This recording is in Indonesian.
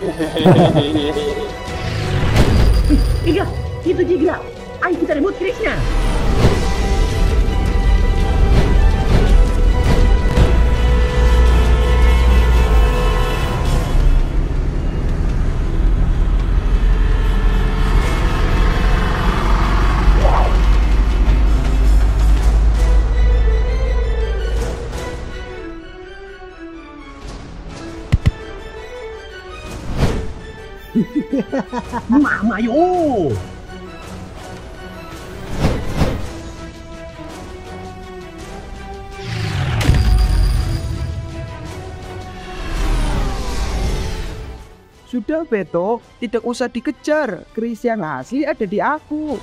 Iya, itu Jigra. Ayo kita rebut kerisnya. Mama yo. Sudah Beto, tidak usah dikejar. Keris yang asli ada di aku.